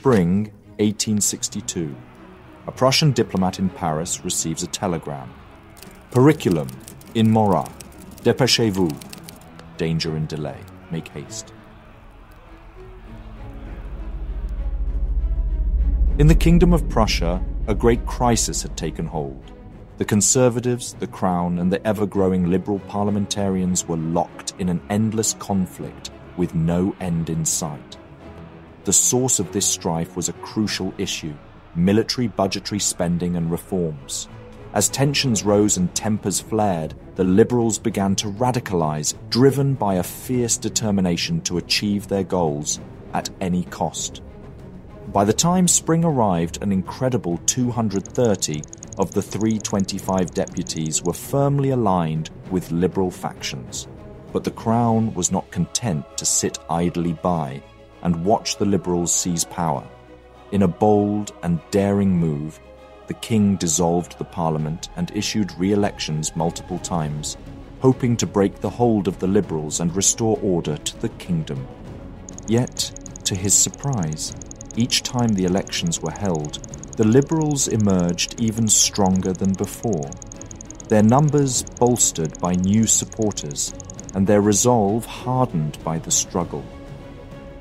Spring 1862. A Prussian diplomat in Paris receives a telegram. Periculum in mora. Dépêchez-vous. Danger and delay. Make haste. In the Kingdom of Prussia, a great crisis had taken hold. The Conservatives, the Crown, and the ever growing Liberal parliamentarians were locked in an endless conflict with no end in sight. The source of this strife was a crucial issue military budgetary spending and reforms. As tensions rose and tempers flared, the Liberals began to radicalize, driven by a fierce determination to achieve their goals at any cost. By the time spring arrived, an incredible 230 of the 325 deputies were firmly aligned with Liberal factions. But the Crown was not content to sit idly by and watch the Liberals seize power. In a bold and daring move, the King dissolved the Parliament and issued re elections multiple times, hoping to break the hold of the Liberals and restore order to the kingdom. Yet, to his surprise, each time the elections were held, the Liberals emerged even stronger than before. Their numbers bolstered by new supporters, and their resolve hardened by the struggle.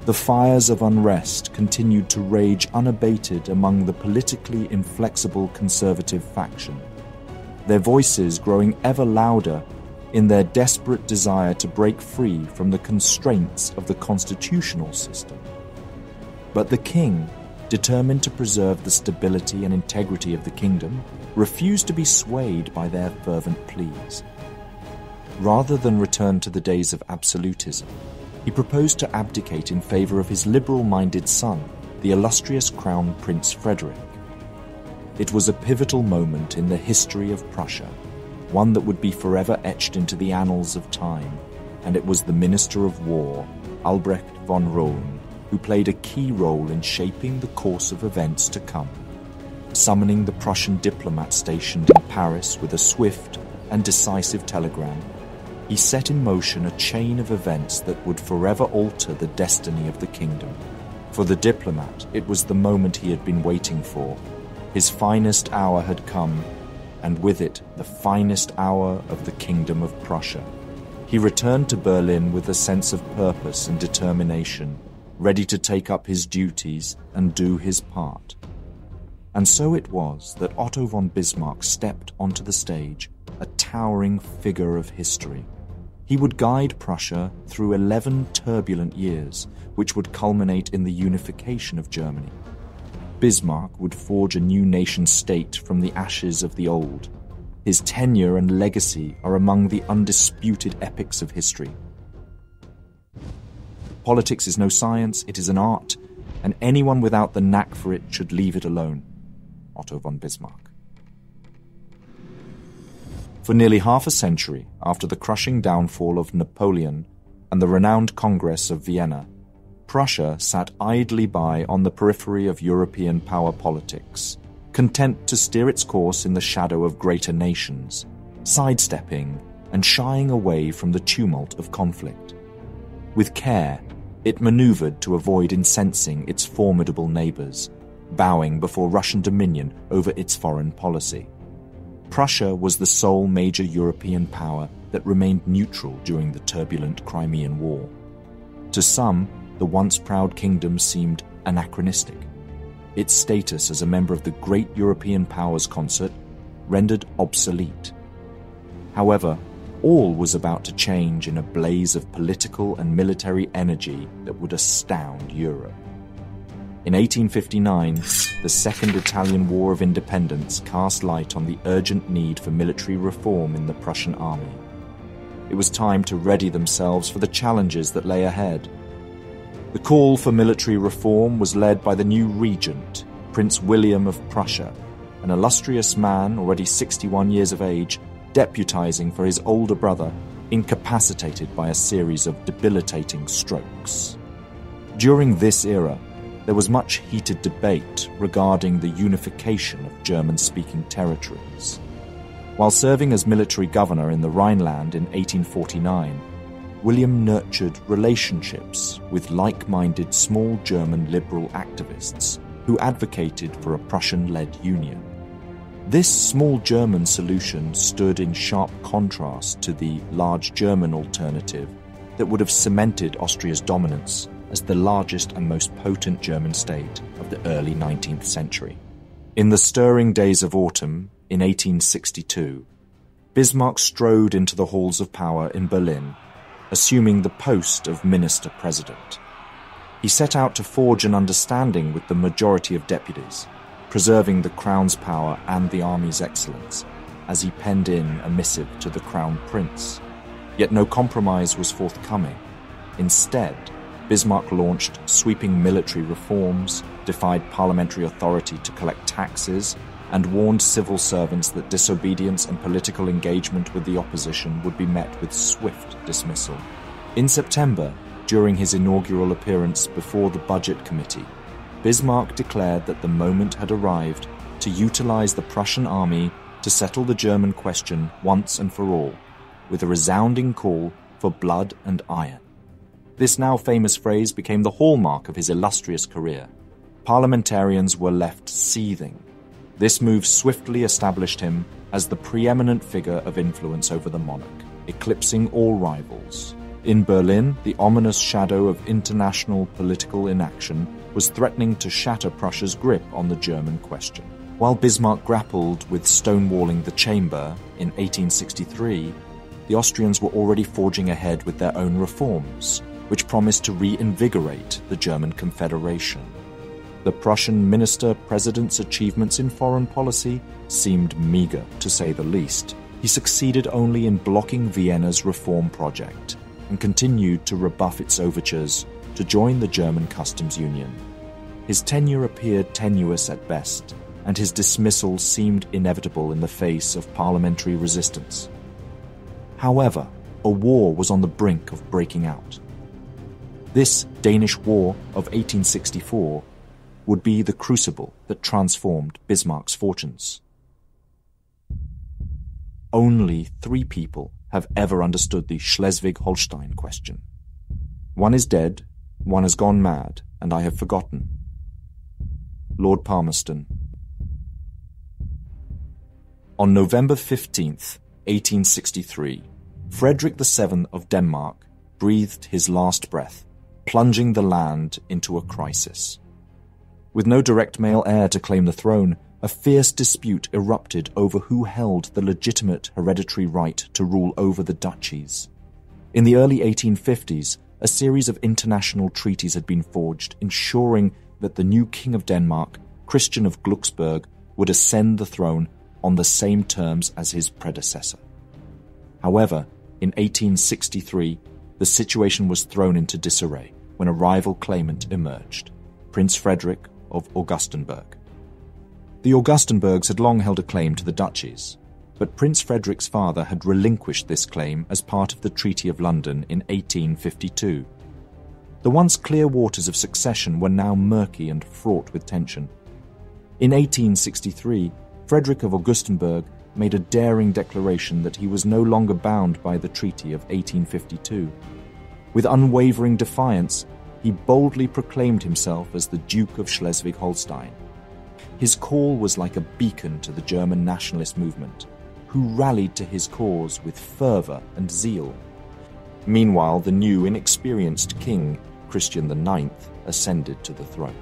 The fires of unrest continued to rage unabated among the politically inflexible conservative faction, their voices growing ever louder in their desperate desire to break free from the constraints of the constitutional system. But the king, determined to preserve the stability and integrity of the kingdom, refused to be swayed by their fervent pleas. Rather than return to the days of absolutism, he proposed to abdicate in favor of his liberal minded son, the illustrious Crown Prince Frederick. It was a pivotal moment in the history of Prussia, one that would be forever etched into the annals of time, and it was the Minister of War, Albrecht von Roon, who played a key role in shaping the course of events to come. Summoning the Prussian diplomat stationed in Paris with a swift and decisive telegram, he set in motion a chain of events that would forever alter the destiny of the kingdom. For the diplomat, it was the moment he had been waiting for. His finest hour had come, and with it the finest hour of the kingdom of Prussia. He returned to Berlin with a sense of purpose and determination, ready to take up his duties and do his part. And so it was that Otto von Bismarck stepped onto the stage, a towering figure of history. He would guide Prussia through 11 turbulent years, which would culminate in the unification of Germany. Bismarck would forge a new nation state from the ashes of the old. His tenure and legacy are among the undisputed epics of history. Politics is no science, it is an art, and anyone without the knack for it should leave it alone. Otto von Bismarck. For nearly half a century after the crushing downfall of Napoleon and the renowned Congress of Vienna, Prussia sat idly by on the periphery of European power politics, content to steer its course in the shadow of greater nations, sidestepping and shying away from the tumult of conflict. With care, it maneuvered to avoid incensing its formidable neighbors, bowing before Russian dominion over its foreign policy. Prussia was the sole major European power that remained neutral during the turbulent Crimean War. To some, the once proud kingdom seemed anachronistic. Its status as a member of the great European powers concert rendered obsolete. However, all was about to change in a blaze of political and military energy that would astound Europe. In 1859, the Second Italian War of Independence cast light on the urgent need for military reform in the Prussian army. It was time to ready themselves for the challenges that lay ahead. The call for military reform was led by the new regent, Prince William of Prussia, an illustrious man already 61 years of age, deputizing for his older brother, incapacitated by a series of debilitating strokes. During this era, there was much heated debate regarding the unification of German speaking territories. While serving as military governor in the Rhineland in 1849, William nurtured relationships with like minded small German liberal activists who advocated for a Prussian led union. This small German solution stood in sharp contrast to the large German alternative that would have cemented Austria's dominance as the largest and most potent German state of the early 19th century. In the stirring days of autumn, in 1862, Bismarck strode into the halls of power in Berlin, assuming the post of minister president. He set out to forge an understanding with the majority of deputies, preserving the crown's power and the army's excellence, as he penned in a missive to the crown prince. Yet no compromise was forthcoming. Instead, Bismarck launched sweeping military reforms, defied parliamentary authority to collect taxes, and warned civil servants that disobedience and political engagement with the opposition would be met with swift dismissal. In September, during his inaugural appearance before the Budget Committee, Bismarck declared that the moment had arrived to utilize the Prussian army to settle the German question once and for all, with a resounding call for blood and iron. This now famous phrase became the hallmark of his illustrious career. Parliamentarians were left seething. This move swiftly established him as the preeminent figure of influence over the monarch, eclipsing all rivals. In Berlin, the ominous shadow of international political inaction was threatening to shatter Prussia's grip on the German question. While Bismarck grappled with stonewalling the chamber in 1863, the Austrians were already forging ahead with their own reforms, which promised to reinvigorate the German Confederation. The Prussian minister president's achievements in foreign policy seemed meager, to say the least. He succeeded only in blocking Vienna's reform project and continued to rebuff its overtures to join the German customs union. His tenure appeared tenuous at best, and his dismissal seemed inevitable in the face of parliamentary resistance. However, a war was on the brink of breaking out. This Danish War of 1864 would be the crucible that transformed Bismarck's fortunes. Only three people have ever understood the Schleswig Holstein question. One is dead, one has gone mad, and I have forgotten. Lord Palmerston. On November 15th, 1863, Frederick VII of Denmark breathed his last breath plunging the land into a crisis. With no direct male heir to claim the throne, a fierce dispute erupted over who held the legitimate hereditary right to rule over the duchies. In the early 1850s, a series of international treaties had been forged, ensuring that the new King of Denmark, Christian of Glucksburg, would ascend the throne on the same terms as his predecessor. However, in 1863, the situation was thrown into disarray when a rival claimant emerged, Prince Frederick of Augustenburg. The Augustenburgs had long held a claim to the duchies, but Prince Frederick's father had relinquished this claim as part of the Treaty of London in 1852. The once clear waters of succession were now murky and fraught with tension. In 1863, Frederick of Augustenburg made a daring declaration that he was no longer bound by the Treaty of 1852 with unwavering defiance, he boldly proclaimed himself as the Duke of Schleswig Holstein. His call was like a beacon to the German nationalist movement, who rallied to his cause with fervour and zeal. Meanwhile, the new, inexperienced king, Christian IX, ascended to the throne.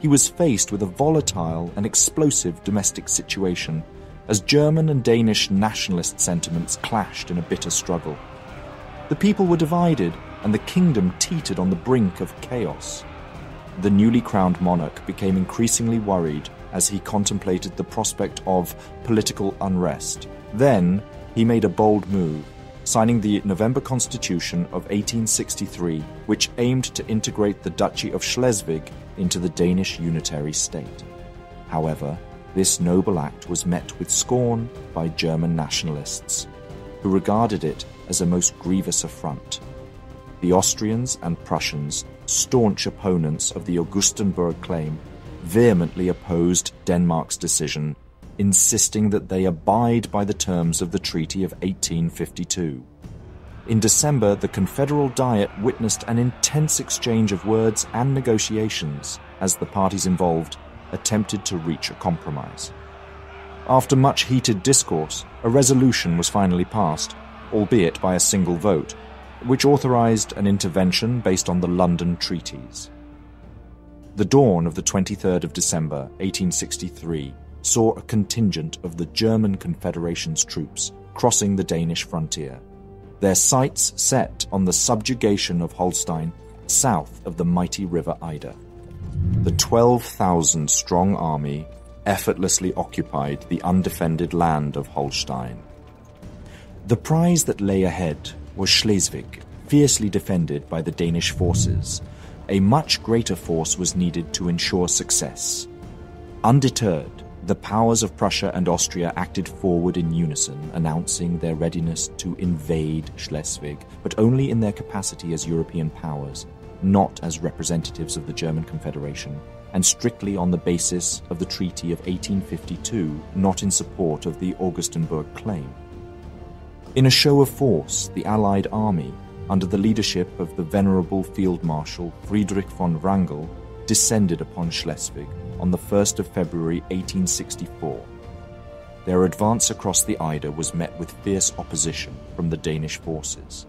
He was faced with a volatile and explosive domestic situation as German and Danish nationalist sentiments clashed in a bitter struggle. The people were divided, and the kingdom teetered on the brink of chaos. The newly crowned monarch became increasingly worried as he contemplated the prospect of political unrest. Then, he made a bold move, signing the November Constitution of 1863, which aimed to integrate the Duchy of Schleswig into the Danish unitary state. However, this noble act was met with scorn by German nationalists, who regarded it as a most grievous affront. The Austrians and Prussians, staunch opponents of the Augustenburg claim, vehemently opposed Denmark's decision, insisting that they abide by the terms of the Treaty of 1852. In December, the Confederal Diet witnessed an intense exchange of words and negotiations as the parties involved attempted to reach a compromise. After much heated discourse, a resolution was finally passed, albeit by a single vote, which authorized an intervention based on the London Treaties. The dawn of the 23rd of December, 1863, saw a contingent of the German Confederation's troops crossing the Danish frontier, their sights set on the subjugation of Holstein south of the mighty river Eider. The 12,000 strong army effortlessly occupied the undefended land of Holstein. The prize that lay ahead was Schleswig, fiercely defended by the Danish forces. A much greater force was needed to ensure success. Undeterred, the powers of Prussia and Austria acted forward in unison, announcing their readiness to invade Schleswig, but only in their capacity as European powers, not as representatives of the German Confederation and strictly on the basis of the Treaty of 1852, not in support of the Augustenburg claim. In a show of force, the Allied army, under the leadership of the venerable Field Marshal Friedrich von Wrangel, descended upon Schleswig on the 1st of February 1864. Their advance across the Eider was met with fierce opposition from the Danish forces.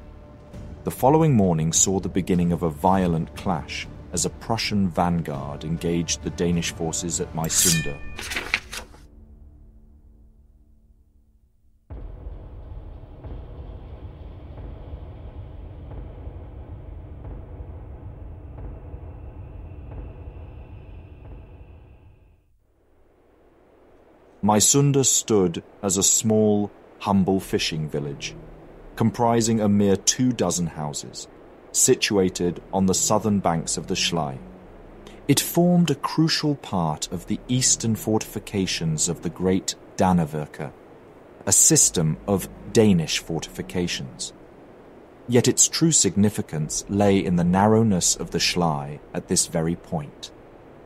The following morning saw the beginning of a violent clash as a Prussian vanguard engaged the Danish forces at Mysunde. Mysunde stood as a small, humble fishing village, comprising a mere two dozen houses situated on the southern banks of the Schlei. It formed a crucial part of the eastern fortifications of the great Danevirke, a system of Danish fortifications. Yet its true significance lay in the narrowness of the Schlei at this very point.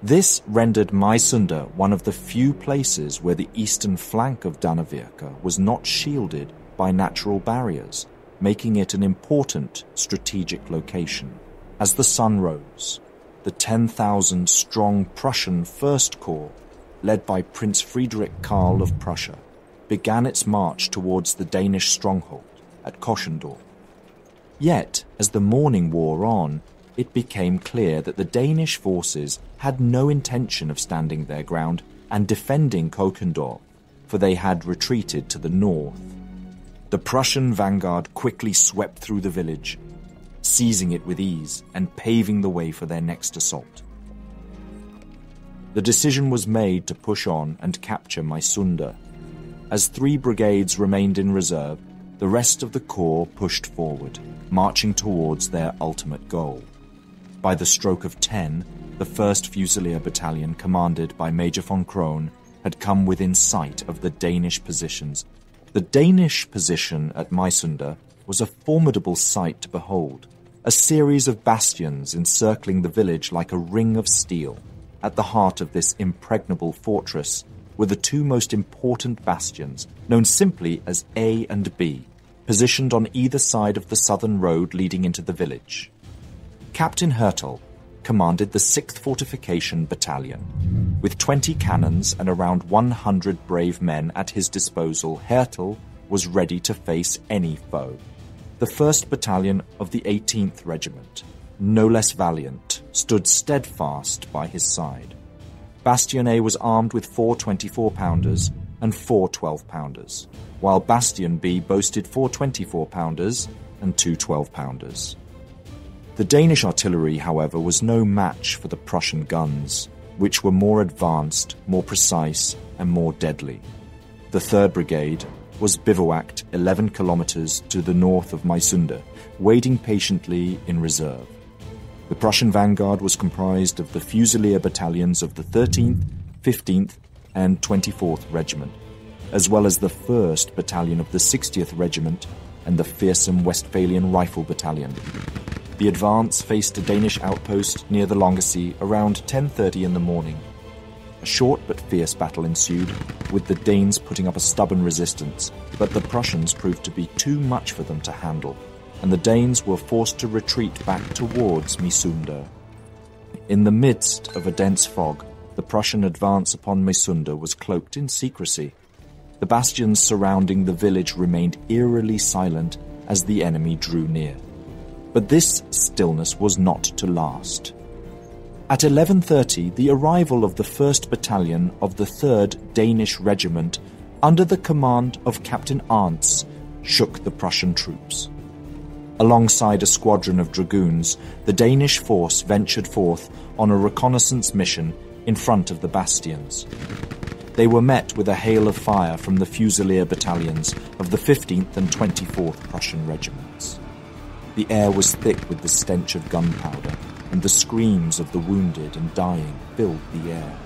This rendered Mysunde one of the few places where the eastern flank of Danevirke was not shielded by natural barriers making it an important strategic location. As the sun rose, the 10,000 strong Prussian First Corps, led by Prince Friedrich Karl of Prussia, began its march towards the Danish stronghold at Kochendorf. Yet, as the morning wore on, it became clear that the Danish forces had no intention of standing their ground and defending Kochendorf, for they had retreated to the north. The Prussian vanguard quickly swept through the village, seizing it with ease and paving the way for their next assault. The decision was made to push on and capture Mysunde. As three brigades remained in reserve, the rest of the corps pushed forward, marching towards their ultimate goal. By the stroke of ten, the 1st Fusilier Battalion, commanded by Major von Krohn, had come within sight of the Danish positions the Danish position at Mysunde was a formidable sight to behold, a series of bastions encircling the village like a ring of steel. At the heart of this impregnable fortress were the two most important bastions, known simply as A and B, positioned on either side of the southern road leading into the village. Captain Hertel commanded the 6th Fortification Battalion. With 20 cannons and around 100 brave men at his disposal, Hertel was ready to face any foe. The 1st Battalion of the 18th Regiment, no less valiant, stood steadfast by his side. Bastion A was armed with four 24 pounders and four 12 pounders, while Bastion B boasted four 24 pounders and two 12 pounders. The Danish artillery, however, was no match for the Prussian guns, which were more advanced, more precise, and more deadly. The 3rd Brigade was bivouacked 11 kilometers to the north of Mysunde, waiting patiently in reserve. The Prussian vanguard was comprised of the Fusilier battalions of the 13th, 15th, and 24th Regiment, as well as the 1st Battalion of the 60th Regiment and the fearsome Westphalian Rifle Battalion. The advance faced a Danish outpost near the Longersee around 10:30 in the morning. A short but fierce battle ensued, with the Danes putting up a stubborn resistance, but the Prussians proved to be too much for them to handle. and the Danes were forced to retreat back towards Mysunde. In the midst of a dense fog, the Prussian advance upon Mysunde was cloaked in secrecy. The bastions surrounding the village remained eerily silent as the enemy drew near. But this stillness was not to last. At 11:30, the arrival of the 1st Battalion of the 3rd Danish Regiment under the command of Captain Arntz shook the Prussian troops. Alongside a squadron of dragoons, the Danish force ventured forth on a reconnaissance mission in front of the bastions. They were met with a hail of fire from the Fusilier battalions of the 15th and 24th Prussian regiments. The air was thick with the stench of gunpowder, and the screams of the wounded and dying filled the air.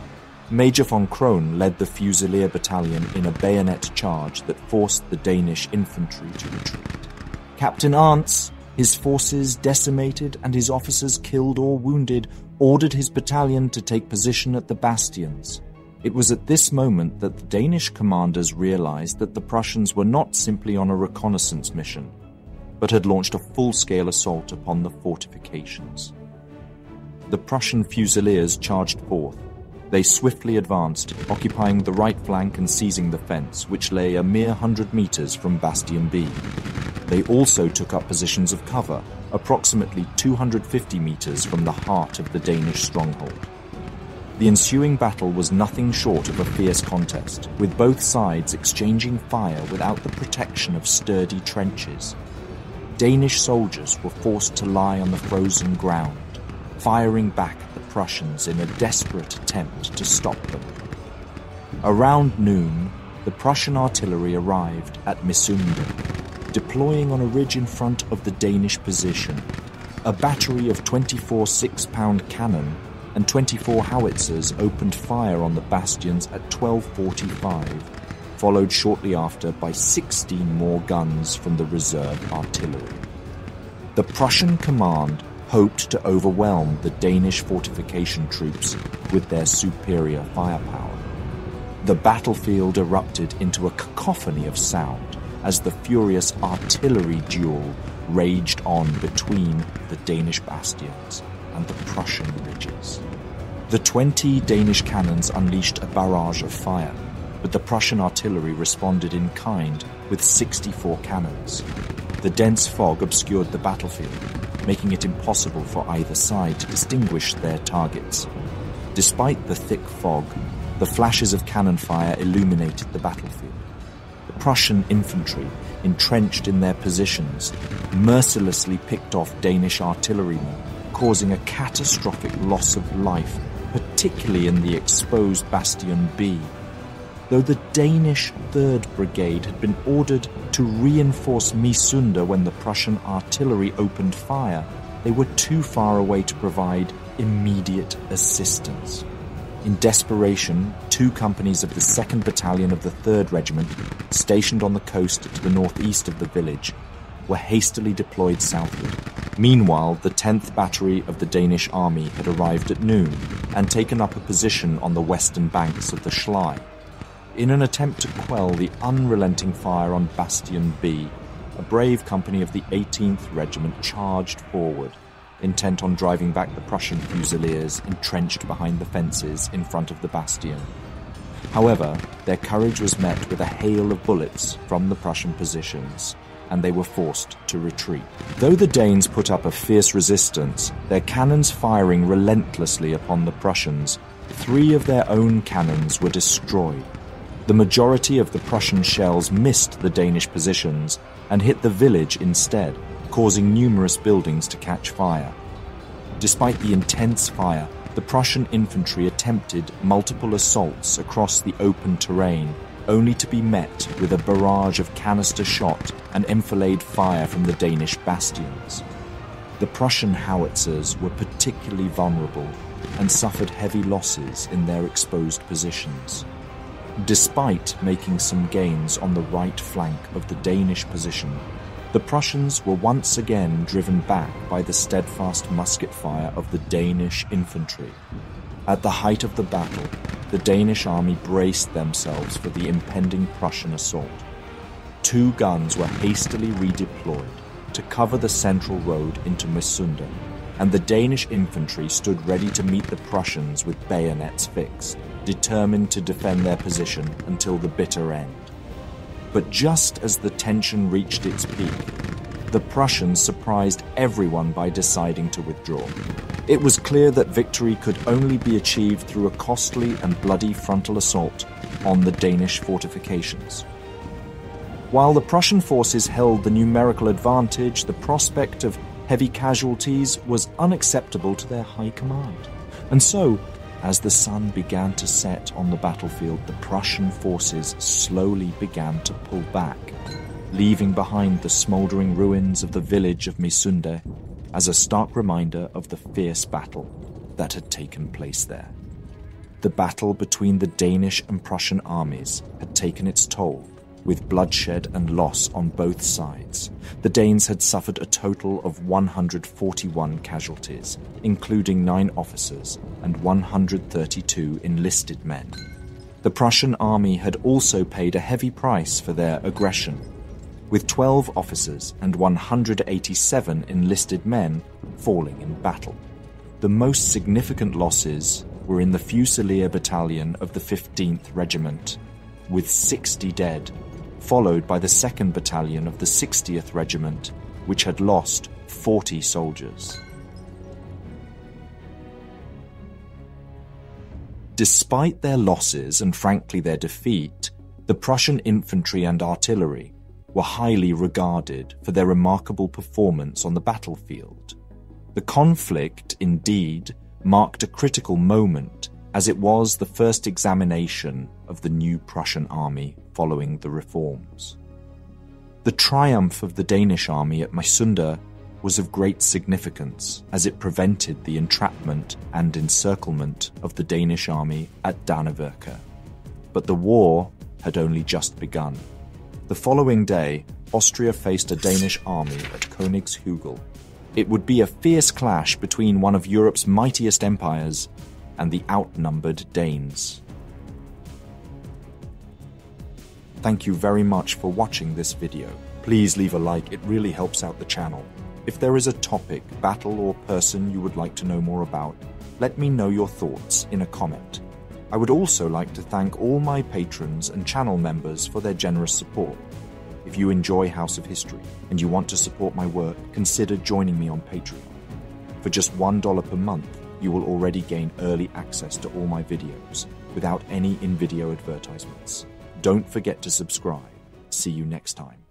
Major von Krohn led the Fusilier battalion in a bayonet charge that forced the Danish infantry to retreat. Captain Arntz, his forces decimated and his officers killed or wounded, ordered his battalion to take position at the bastions. It was at this moment that the Danish commanders realized that the Prussians were not simply on a reconnaissance mission, but had launched a full scale assault upon the fortifications. The Prussian fusiliers charged forth. They swiftly advanced, occupying the right flank and seizing the fence, which lay a mere hundred meters from Bastion B. They also took up positions of cover, approximately 250 meters from the heart of the Danish stronghold. The ensuing battle was nothing short of a fierce contest, with both sides exchanging fire without the protection of sturdy trenches. Danish soldiers were forced to lie on the frozen ground, firing back at the Prussians in a desperate attempt to stop them. Around noon, the Prussian artillery arrived at Mysunde, deploying on a ridge in front of the Danish position. A battery of 24 six pound cannon and 24 howitzers opened fire on the bastions at 1245, followed shortly after by 16 more guns from the reserve artillery. The Prussian command hoped to overwhelm the Danish fortification troops with their superior firepower. The battlefield erupted into a cacophony of sound as the furious artillery duel raged on between the Danish bastions and the Prussian ridges. The 20 Danish cannons unleashed a barrage of fire, but the Prussian artillery responded in kind with 64 cannons. The dense fog obscured the battlefield, making it impossible for either side to distinguish their targets. Despite the thick fog, the flashes of cannon fire illuminated the battlefield. The Prussian infantry, entrenched in their positions, mercilessly picked off Danish artillerymen causing a catastrophic loss of life, particularly in the exposed Bastion B. Though the Danish 3rd Brigade had been ordered to reinforce Mysunde when the Prussian artillery opened fire, they were too far away to provide immediate assistance. In desperation, two companies of the 2nd Battalion of the 3rd Regiment, stationed on the coast to the northeast of the village, were hastily deployed southward. Meanwhile, the 10th Battery of the Danish Army had arrived at noon and taken up a position on the western banks of the Schlei. In an attempt to quell the unrelenting fire on Bastion B, a brave company of the 18th Regiment charged forward, intent on driving back the Prussian fusiliers entrenched behind the fences in front of the bastion. However, their courage was met with a hail of bullets from the Prussian positions, and they were forced to retreat. Though the Danes put up a fierce resistance, their cannons firing relentlessly upon the Prussians, three of their own cannons were destroyed. The majority of the Prussian shells missed the Danish positions and hit the village instead, causing numerous buildings to catch fire. Despite the intense fire, the Prussian infantry attempted multiple assaults across the open terrain only to be met with a barrage of canister shot and enfilade fire from the Danish bastions. The Prussian howitzers were particularly vulnerable and suffered heavy losses in their exposed positions. Despite making some gains on the right flank of the Danish position, the Prussians were once again driven back by the steadfast musket fire of the Danish infantry. At the height of the battle, the Danish army braced themselves for the impending Prussian assault. Two guns were hastily redeployed to cover the central road into Mysunde, and the Danish infantry stood ready to meet the Prussians with bayonets fixed, determined to defend their position until the bitter end. But just as the tension reached its peak, the Prussians surprised everyone by deciding to withdraw. It was clear that victory could only be achieved through a costly and bloody frontal assault on the Danish fortifications. While the Prussian forces held the numerical advantage, the prospect of heavy casualties was unacceptable to their high command. And so, as the sun began to set on the battlefield, the Prussian forces slowly began to pull back, leaving behind the smouldering ruins of the village of Mysunde as a stark reminder of the fierce battle that had taken place there. The battle between the Danish and Prussian armies had taken its toll, with bloodshed and loss on both sides. The Danes had suffered a total of 141 casualties, including nine officers and 132 enlisted men. The Prussian army had also paid a heavy price for their aggression, with 12 officers and 187 enlisted men falling in battle. The most significant losses were in the Fusilier Battalion of the 15th Regiment, with 60 dead, followed by the 2nd Battalion of the 60th Regiment, which had lost 40 soldiers. Despite their losses and frankly their defeat, the Prussian infantry and artillery were highly regarded for their remarkable performance on the battlefield. The conflict, indeed, marked a critical moment as it was the first examination of the new Prussian army following the reforms. The triumph of the Danish army at Mysunde was of great significance as it prevented the entrapment and encirclement of the Danish army at Danevirke. But the war had only just begun. The following day, Austria faced a Danish army at Königshügel it would be a fierce clash between one of Europe's mightiest empires and the outnumbered Danes. Thank you very much for watching this video. Please leave a like, it really helps out the channel. If there is a topic, battle, or person you would like to know more about, let me know your thoughts in a comment. I would also like to thank all my patrons and channel members for their generous support. If you enjoy House of History and you want to support my work, consider joining me on Patreon. For just $1 per month, you will already gain early access to all my videos without any in video advertisements. Don't forget to subscribe. See you next time.